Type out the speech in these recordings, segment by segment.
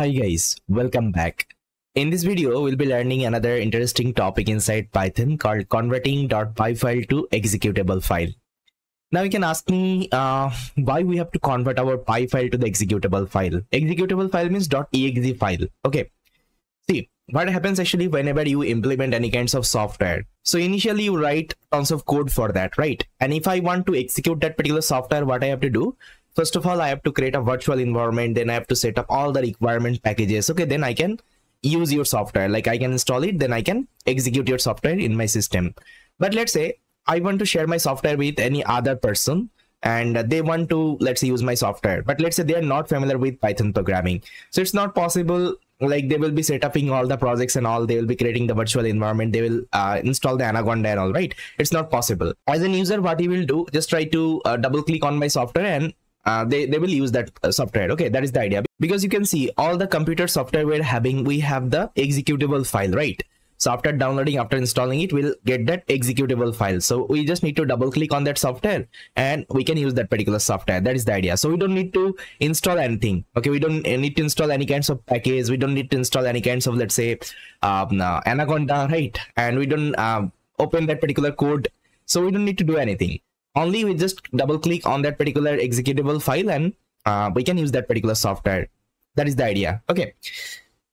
Hi guys, welcome back. In this video, we'll be learning another interesting topic inside Python called converting .py file to executable file. Now you can ask me uh, why we have to convert our py file to the executable file. Executable file means .exe file. Okay. See, what happens actually whenever you implement any kinds of software. So initially you write tons of code for that, right? And if I want to execute that particular software, what I have to do? First of all, I have to create a virtual environment. Then I have to set up all the requirement packages. Okay, then I can use your software. Like I can install it, then I can execute your software in my system. But let's say I want to share my software with any other person and they want to let's say use my software but let's say they are not familiar with python programming so it's not possible like they will be setting up all the projects and all they will be creating the virtual environment they will uh, install the anaconda and all right it's not possible as an user what you will do just try to uh, double click on my software and uh, they, they will use that uh, software okay? That is the idea. Because you can see all the computer software we're having we have the executable file right? So after downloading after installing it we'll get that executable file. So we just need to double click on that software and we can use that particular software. That is the idea. So we don't need to install anything okay? We don't need to install any kinds of package we don't need to install any kinds of let's say um, uh, anaconda right? And we don't um, open that particular code. So we don't need to do anything only we just double click on that particular executable file and uh, we can use that particular software. That is the idea. Okay.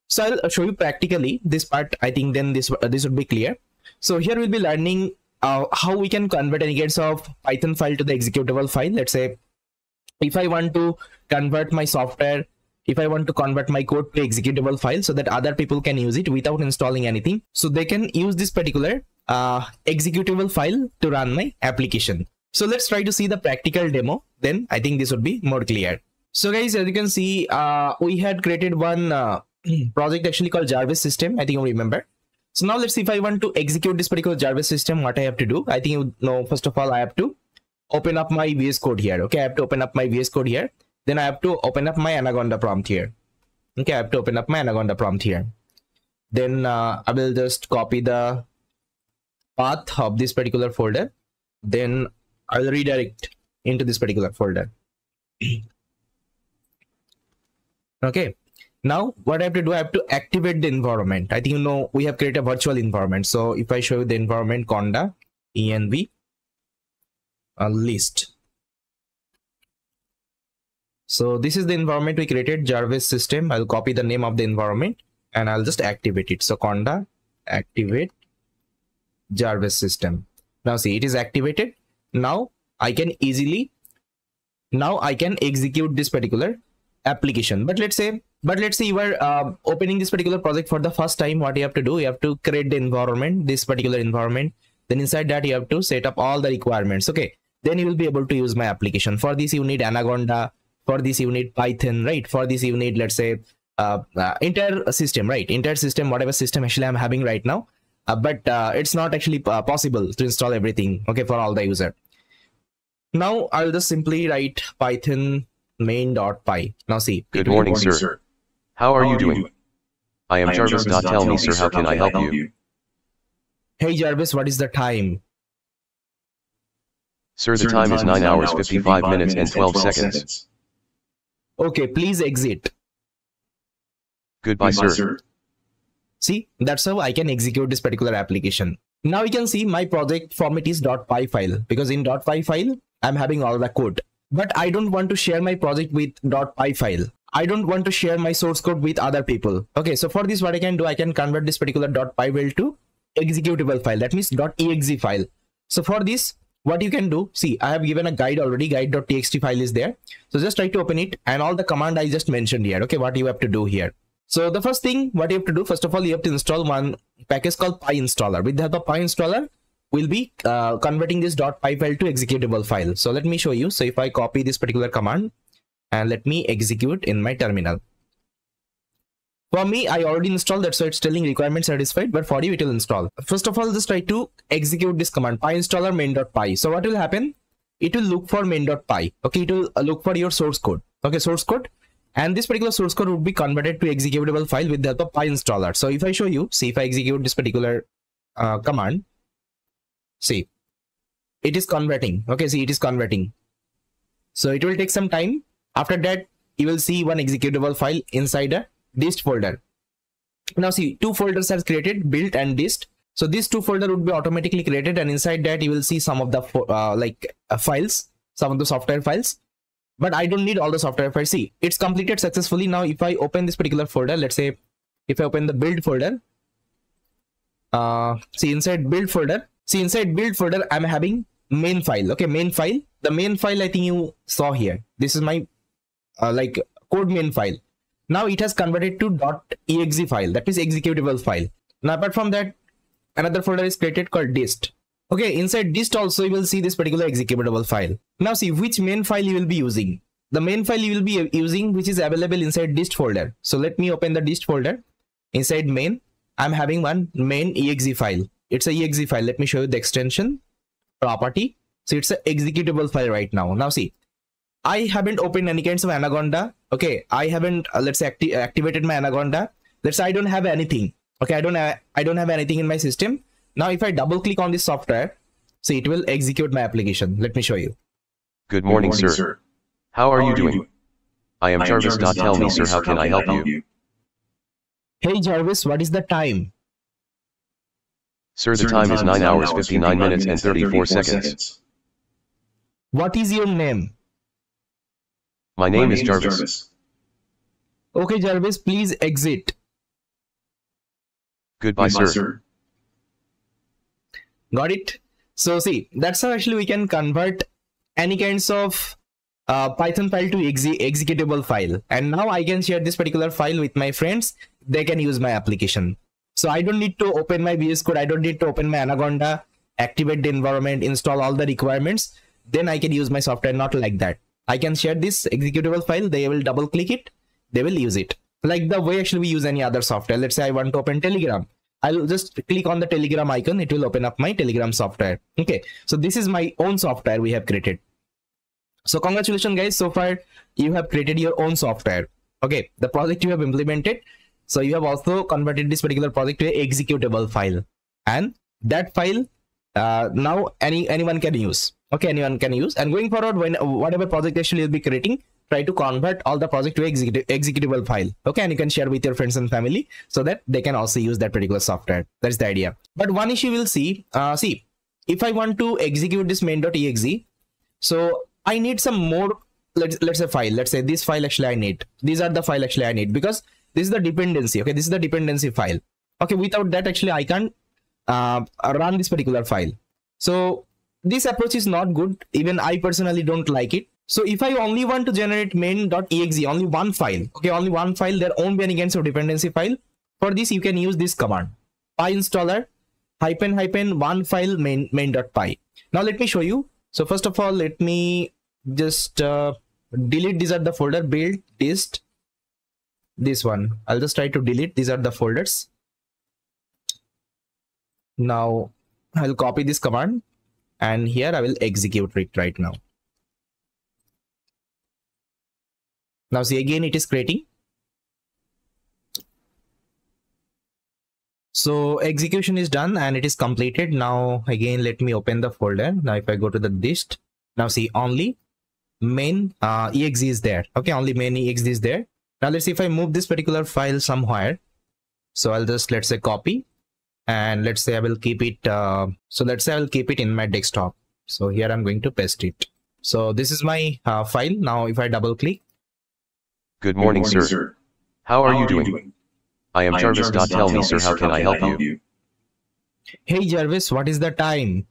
So i'll show you practically this part. I think then this uh, this would be clear. So here we'll be learning uh, how we can convert any kinds of python file to the executable file. Let's say if i want to convert my software if i want to convert my code to executable file so that other people can use it without installing anything so they can use this particular uh, executable file to run my application so let's try to see the practical demo. Then I think this would be more clear. So guys, as you can see, uh, we had created one uh, project actually called Jarvis system. I think you remember. So now let's see if I want to execute this particular Jarvis system, what I have to do. I think you know, first of all, I have to open up my VS code here. Okay, I have to open up my VS code here. Then I have to open up my Anaconda prompt here. Okay, I have to open up my Anaconda prompt here. Then uh, I will just copy the path of this particular folder. Then I'll redirect into this particular folder. okay. Now what I have to do, I have to activate the environment. I think you know we have created a virtual environment. So if I show you the environment conda env a list. So this is the environment we created Jarvis system. I'll copy the name of the environment and I'll just activate it. So conda activate Jarvis system. Now see it is activated now i can easily now i can execute this particular application. But let's say but let's say you are uh, opening this particular project for the first time what you have to do you have to create the environment this particular environment. Then inside that you have to set up all the requirements. Okay then you will be able to use my application. For this you need anaconda. For this you need python right? For this you need let's say uh, uh, entire system right? Entire system whatever system actually i'm having right now. Uh, but uh, it's not actually uh, possible to install everything okay for all the user now i'll just simply write python main.py now see good morning, morning sir. sir. how are how you doing i am, I am jarvis. jarvis. Tell me sir how can i help you? you hey jarvis what is the time Sir, the, time, time is 9 hours 55 minutes and 12 seconds. seconds. Okay, please exit. Goodbye, Goodbye sir. sir. See, that's how I can execute this particular application. Now you can see my project format is .py file because in .py file, I'm having all the code. But I don't want to share my project with .py file. I don't want to share my source code with other people. Okay, so for this, what I can do, I can convert this particular .py file to executable file. That means .exe file. So for this, what you can do, see, I have given a guide already, guide.txt file is there. So just try to open it and all the command I just mentioned here. Okay, what you have to do here. So the first thing what you have to do, first of all, you have to install one package called PyInstaller. With the help of PyInstaller, we'll be uh, converting this .py file to executable file. So let me show you. So if I copy this particular command and let me execute in my terminal. For me, I already installed that, so it's telling requirement satisfied, but for you, it will install. First of all, just try to execute this command, pyinstaller main.py. So what will happen? It will look for main.py. Okay, it will look for your source code. Okay, source code and this particular source code would be converted to executable file with the help of PyInstaller. So if I show you, see if I execute this particular uh, command, see, it is converting. Okay, see, it is converting. So it will take some time. After that, you will see one executable file inside a dist folder now see two folders are created build and dist so these two folder would be automatically created and inside that you will see some of the uh, like uh, files some of the software files but i don't need all the software files see it's completed successfully now if i open this particular folder let's say if i open the build folder uh see inside build folder see inside build folder i'm having main file. Okay main file. The main file i think you saw here. This is my uh, like code main file. Now it has converted to .exe file. That is executable file. Now apart from that another folder is created called dist. Okay inside dist also you will see this particular executable file. Now see which main file you will be using? The main file you will be using which is available inside dist folder. So let me open the dist folder. Inside main i'm having one main exe file it's a exe file let me show you the extension property so it's an executable file right now now see I haven't opened any kinds of Anaconda. Okay, I haven't uh, let's say acti activated my Anaconda. Let's say I don't have anything. Okay, I don't have I don't have anything in my system. Now if I double click on this software, see it will execute my application. Let me show you. Good morning, Good morning sir. sir. How are, how you, are doing? you doing? I am I Jarvis. Jarvis. Tell me, sir, how can I help you? you? Hey Jarvis, what is the time? Sir, the, sir, time, time is 9 hours 59 minutes and 34 seconds. seconds. What is your name? My name, My is, Jarvis. is Jarvis. Okay, Jarvis, please exit. Goodbye, Goodbye sir. sir. Got it? So see, that's how actually we can convert any kinds of uh, Python file to exe executable file. And now I can share this particular file with my friends. They can use my application. So I don't need to open my VS Code. I don't need to open my Anaconda, activate the environment, install all the requirements. Then I can use my software, not like that. I can share this executable file. They will double click it. They will use it. Like the way actually we use any other software. Let's say I want to open Telegram. I'll just click on the Telegram icon. It will open up my Telegram software. Okay. So this is my own software we have created. So congratulations guys. So far you have created your own software. Okay. The project you have implemented. So you have also converted this particular project to a executable file. And that file uh, now any anyone can use. Okay anyone can use. And going forward when whatever project actually you'll be creating try to convert all the project to executable file. Okay and you can share with your friends and family so that they can also use that particular software. That's the idea. But one issue we'll see uh, see if i want to execute this main.exe so i need some more let's let's say file. Let's say this file actually i need. These are the file actually i need because this is the dependency okay this is the dependency file okay without that actually i can't uh, run this particular file so this approach is not good. Even I personally don't like it. So if I only want to generate main.exe, only one file, okay, only one file, there won't be any kinds of dependency file. For this, you can use this command, pyinstaller hyphen hyphen one file main main.py. Now let me show you. So first of all, let me just uh, delete these are the folder build dist this one. I'll just try to delete. These are the folders. Now I'll copy this command and here I will execute it right now. Now see again it is creating. So execution is done and it is completed. Now again let me open the folder. Now if I go to the dist, now see only main uh, exe is there. Okay, only main exe is there. Now let's see if I move this particular file somewhere. So I'll just let's say copy and let's say I will keep it uh, so let's say I will keep it in my desktop so here I'm going to paste it so this is my uh, file now if I double click good morning, good morning sir. sir. how are, how you, are doing? you, doing? I am I Jarvis. Jarvis. Tell me sir how can I help, help you? you hey Jarvis what is the time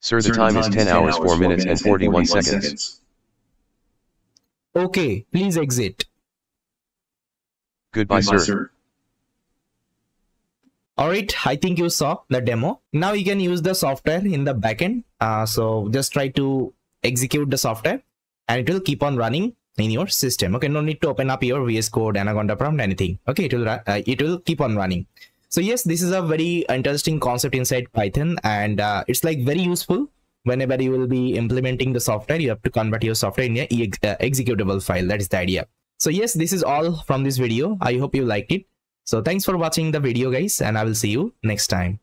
Sir, the, Sir, time, time is 10 hours, 4 minutes, and 41, 41 seconds. seconds. Okay, please exit. Goodbye, Goodbye sir. sir. Alright, I think you saw the demo. Now you can use the software in the backend. Uh, so just try to execute the software and it will keep on running in your system. Okay, no need to open up your VS Code, Anaconda prompt, anything. Okay, it will uh, it will keep on running. So yes, this is a very interesting concept inside Python and uh, it's like very useful whenever you will be implementing the software. You have to convert your software in a ex uh, executable file. That is the idea. So yes, this is all from this video. I hope you liked it. So thanks for watching the video guys and I will see you next time.